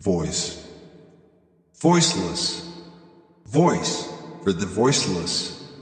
Voice. Voiceless. Voice for the voiceless.